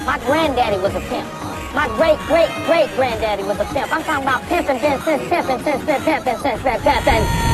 My granddaddy was a pimp. My great great great granddaddy was a pimp. I'm talking about pimping, been since pimping, since been pimping, since been pimping.